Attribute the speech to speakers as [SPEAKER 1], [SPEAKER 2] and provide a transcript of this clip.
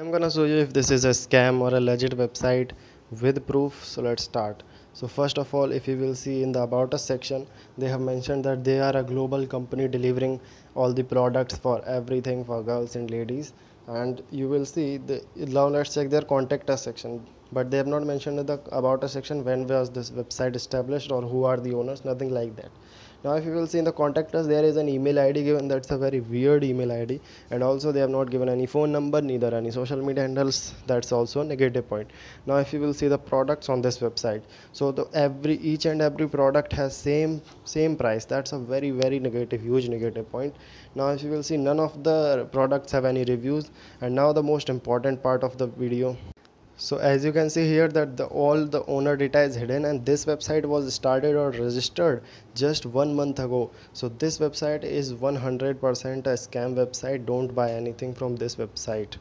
[SPEAKER 1] I'm gonna show you if this is a scam or a legit website with proof so let's start. So first of all if you will see in the about us section they have mentioned that they are a global company delivering all the products for everything for girls and ladies. And you will see the now let's check their contact us section but they have not mentioned in the about us section when was this website established or who are the owners nothing like that. Now if you will see in the contact us there is an email id given that's a very weird email id and also they have not given any phone number neither any social media handles that's also a negative point. Now if you will see the products on this website so the every each and every product has same same price that's a very very negative huge negative point. Now if you will see none of the products have any reviews and now the most important part of the video so as you can see here that the all the owner data is hidden and this website was started or registered just one month ago. So this website is 100% a scam website. Don't buy anything from this website